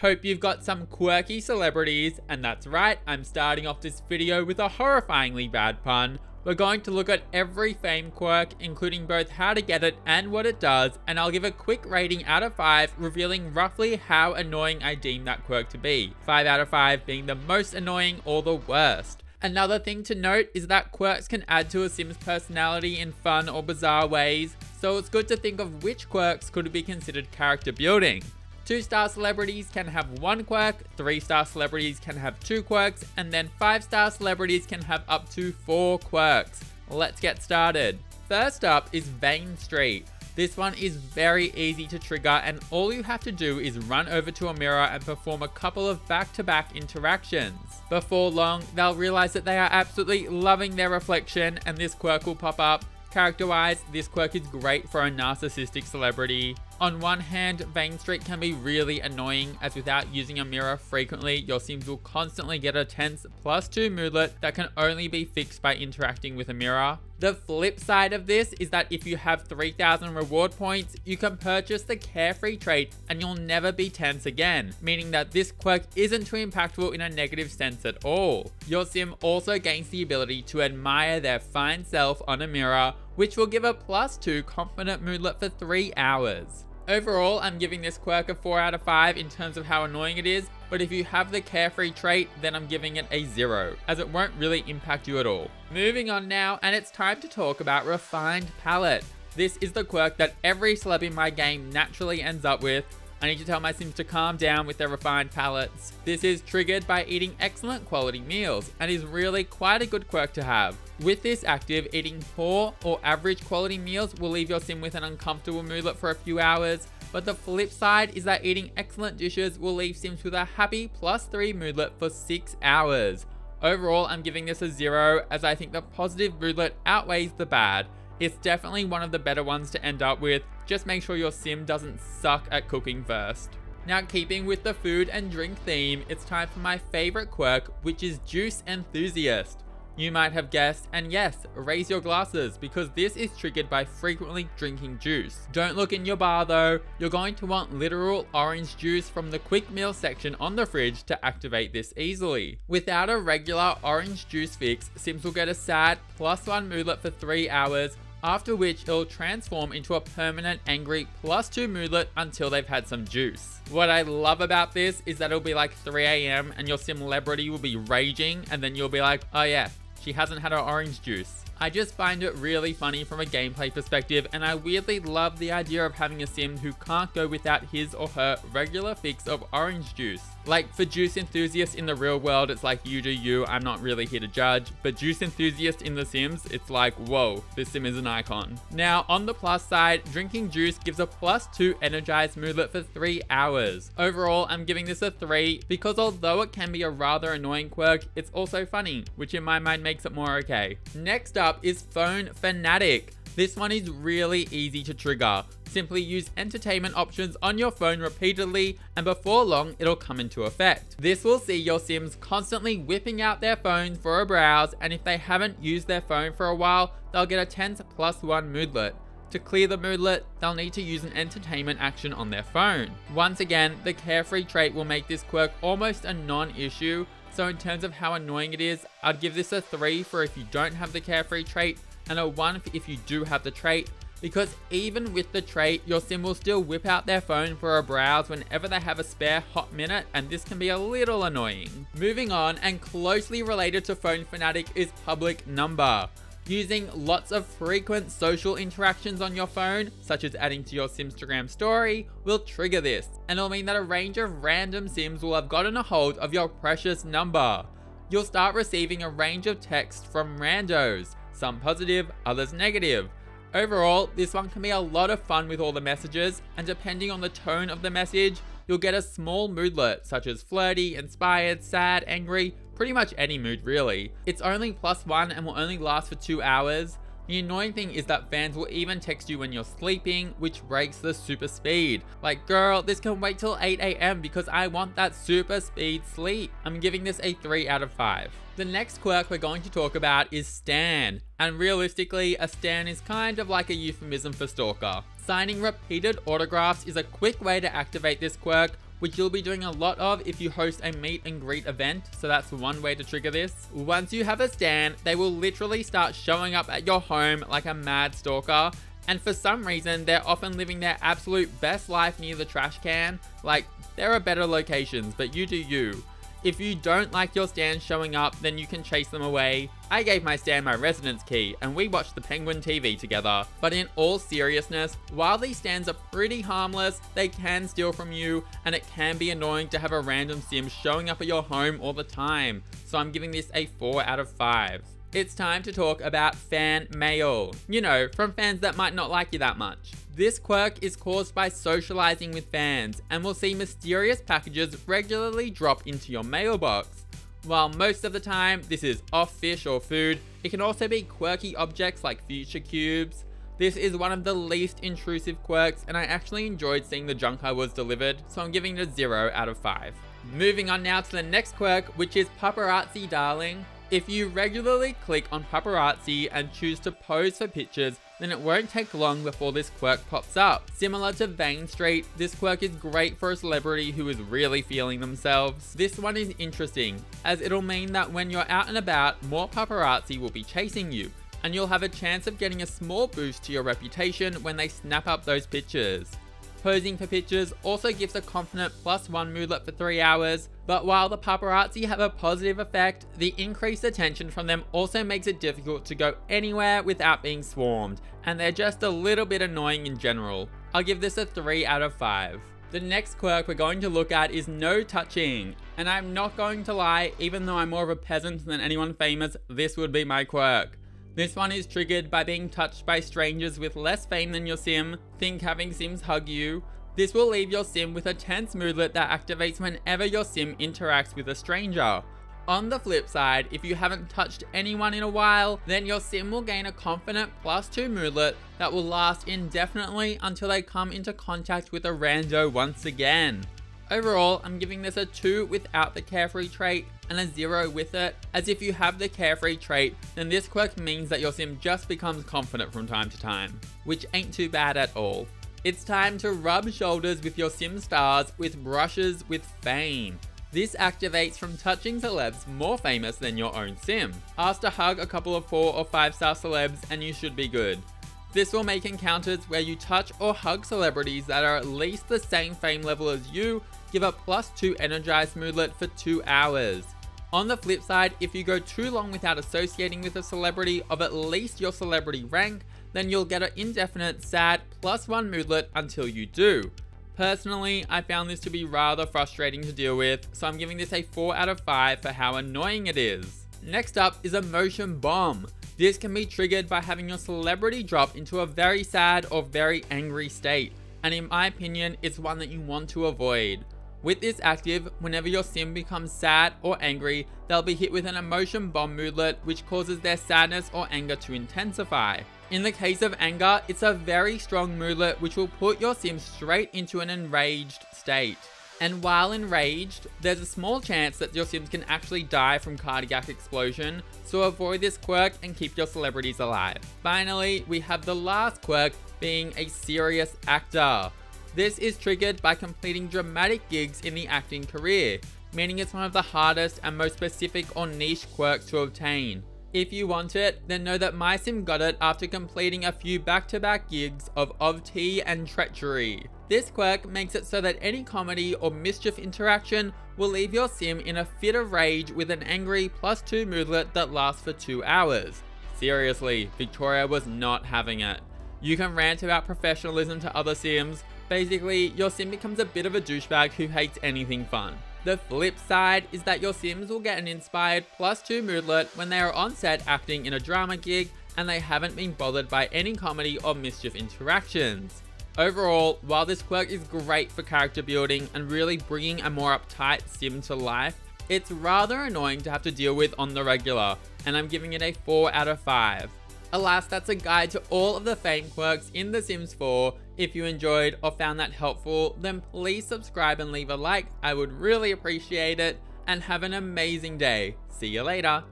Hope you've got some quirky celebrities, and that's right, I'm starting off this video with a horrifyingly bad pun. We're going to look at every fame quirk, including both how to get it and what it does, and I'll give a quick rating out of 5, revealing roughly how annoying I deem that quirk to be. 5 out of 5 being the most annoying or the worst. Another thing to note is that quirks can add to a Sim's personality in fun or bizarre ways, so it's good to think of which quirks could be considered character building. 2 star celebrities can have one quirk, 3 star celebrities can have two quirks, and then 5 star celebrities can have up to 4 quirks. Let's get started. First up is Vain Street. This one is very easy to trigger and all you have to do is run over to a mirror and perform a couple of back-to-back -back interactions. Before long, they'll realize that they are absolutely loving their reflection and this quirk will pop up. Character-wise, this quirk is great for a narcissistic celebrity. On one hand, Vain Street can be really annoying as without using a mirror frequently, your Sims will constantly get a tense plus 2 moodlet that can only be fixed by interacting with a mirror. The flip side of this is that if you have 3000 reward points, you can purchase the Carefree trait and you'll never be tense again, meaning that this quirk isn't too impactful in a negative sense at all. Your Sim also gains the ability to admire their fine self on a mirror, which will give a plus 2 confident moodlet for 3 hours. Overall, I'm giving this quirk a 4 out of 5 in terms of how annoying it is, but if you have the carefree trait, then I'm giving it a 0, as it won't really impact you at all. Moving on now, and it's time to talk about Refined Palate. This is the quirk that every celeb in my game naturally ends up with, I need to tell my Sims to calm down with their refined palates. This is triggered by eating excellent quality meals, and is really quite a good quirk to have. With this active, eating poor or average quality meals will leave your Sim with an uncomfortable moodlet for a few hours, but the flip side is that eating excellent dishes will leave Sims with a happy plus 3 moodlet for 6 hours. Overall, I'm giving this a 0 as I think the positive moodlet outweighs the bad. It's definitely one of the better ones to end up with, just make sure your sim doesn't suck at cooking first. Now keeping with the food and drink theme, it's time for my favorite quirk, which is Juice Enthusiast. You might have guessed, and yes, raise your glasses because this is triggered by frequently drinking juice. Don't look in your bar though, you're going to want literal orange juice from the quick meal section on the fridge to activate this easily. Without a regular orange juice fix, Sims will get a sad plus one moodlet for 3 hours after which it'll transform into a permanent angry plus 2 moodlet until they've had some juice. What I love about this is that it'll be like 3am and your sim celebrity will be raging and then you'll be like, oh yeah, she hasn't had her orange juice. I just find it really funny from a gameplay perspective and I weirdly love the idea of having a sim who can't go without his or her regular fix of orange juice. Like for juice enthusiasts in the real world, it's like you do you, I'm not really here to judge. But juice enthusiasts in The Sims, it's like, whoa, this sim is an icon. Now, on the plus side, drinking juice gives a plus 2 energized moodlet for 3 hours. Overall, I'm giving this a 3 because although it can be a rather annoying quirk, it's also funny, which in my mind makes it more okay. Next up is Phone Fanatic. This one is really easy to trigger. Simply use entertainment options on your phone repeatedly and before long it'll come into effect. This will see your Sims constantly whipping out their phones for a browse and if they haven't used their phone for a while, they'll get a tense plus one moodlet. To clear the moodlet, they'll need to use an entertainment action on their phone. Once again, the carefree trait will make this quirk almost a non-issue, so in terms of how annoying it is, I'd give this a 3 for if you don't have the carefree trait, and a 1 if you do have the trait, because even with the trait, your sim will still whip out their phone for a browse whenever they have a spare hot minute, and this can be a little annoying. Moving on, and closely related to Phone Fanatic is public number. Using lots of frequent social interactions on your phone, such as adding to your Simstagram story, will trigger this, and it'll mean that a range of random Sims will have gotten a hold of your precious number. You'll start receiving a range of texts from randos, some positive, others negative. Overall, this one can be a lot of fun with all the messages, and depending on the tone of the message, you'll get a small moodlet, such as flirty, inspired, sad, angry, pretty much any mood really. It's only plus one and will only last for two hours, the annoying thing is that fans will even text you when you're sleeping, which breaks the super speed. Like, girl, this can wait till 8am because I want that super speed sleep. I'm giving this a 3 out of 5. The next quirk we're going to talk about is Stan. And realistically, a Stan is kind of like a euphemism for stalker. Signing repeated autographs is a quick way to activate this quirk, which you'll be doing a lot of if you host a meet and greet event, so that's one way to trigger this. Once you have a stan, they will literally start showing up at your home like a mad stalker, and for some reason, they're often living their absolute best life near the trash can. Like, there are better locations, but you do you. If you don't like your stan showing up, then you can chase them away. I gave my stan my residence key, and we watched the Penguin TV together. But in all seriousness, while these stans are pretty harmless, they can steal from you, and it can be annoying to have a random sim showing up at your home all the time. So I'm giving this a 4 out of 5. It's time to talk about fan mail. You know, from fans that might not like you that much. This quirk is caused by socializing with fans and we'll see mysterious packages regularly drop into your mailbox. While most of the time this is off fish or food, it can also be quirky objects like future cubes. This is one of the least intrusive quirks and I actually enjoyed seeing the junk I was delivered, so I'm giving it a 0 out of 5. Moving on now to the next quirk, which is Paparazzi Darling. If you regularly click on paparazzi and choose to pose for pictures, then it won't take long before this quirk pops up. Similar to Vain Street, this quirk is great for a celebrity who is really feeling themselves. This one is interesting, as it'll mean that when you're out and about, more paparazzi will be chasing you, and you'll have a chance of getting a small boost to your reputation when they snap up those pictures. Posing for pictures also gives a confident plus one moodlet for 3 hours, but while the paparazzi have a positive effect, the increased attention from them also makes it difficult to go anywhere without being swarmed, and they're just a little bit annoying in general. I'll give this a 3 out of 5. The next quirk we're going to look at is no touching, and I'm not going to lie, even though I'm more of a peasant than anyone famous, this would be my quirk. This one is triggered by being touched by strangers with less fame than your sim, think having sims hug you. This will leave your sim with a tense moodlet that activates whenever your sim interacts with a stranger. On the flip side, if you haven't touched anyone in a while, then your sim will gain a confident plus 2 moodlet that will last indefinitely until they come into contact with a rando once again. Overall, I'm giving this a 2 without the carefree trait and a 0 with it, as if you have the carefree trait, then this quirk means that your sim just becomes confident from time to time, which ain't too bad at all. It's time to rub shoulders with your sim stars with brushes with fame. This activates from touching celebs more famous than your own sim. Ask to hug a couple of 4 or 5 star celebs and you should be good. This will make encounters where you touch or hug celebrities that are at least the same fame level as you give a plus 2 energized moodlet for 2 hours. On the flip side, if you go too long without associating with a celebrity of at least your celebrity rank, then you'll get an indefinite sad plus 1 moodlet until you do. Personally, I found this to be rather frustrating to deal with, so I'm giving this a 4 out of 5 for how annoying it is. Next up is Emotion Bomb. This can be triggered by having your celebrity drop into a very sad or very angry state, and in my opinion, it's one that you want to avoid. With this active, whenever your sim becomes sad or angry, they'll be hit with an emotion bomb moodlet which causes their sadness or anger to intensify. In the case of anger, it's a very strong moodlet which will put your sim straight into an enraged state. And while enraged, there's a small chance that your sims can actually die from cardiac explosion, so avoid this quirk and keep your celebrities alive. Finally, we have the last quirk being a serious actor. This is triggered by completing dramatic gigs in the acting career, meaning it's one of the hardest and most specific or niche quirks to obtain. If you want it, then know that my sim got it after completing a few back-to-back -back gigs of Of Tea and Treachery. This quirk makes it so that any comedy or mischief interaction will leave your sim in a fit of rage with an angry plus 2 moodlet that lasts for 2 hours. Seriously, Victoria was not having it. You can rant about professionalism to other sims, basically your sim becomes a bit of a douchebag who hates anything fun. The flip side is that your Sims will get an inspired plus 2 moodlet when they are on set acting in a drama gig and they haven't been bothered by any comedy or mischief interactions. Overall, while this quirk is great for character building and really bringing a more uptight sim to life, it's rather annoying to have to deal with on the regular, and I'm giving it a 4 out of 5. Alas, that's a guide to all of the fame quirks in The Sims 4. If you enjoyed or found that helpful, then please subscribe and leave a like. I would really appreciate it. And have an amazing day. See you later.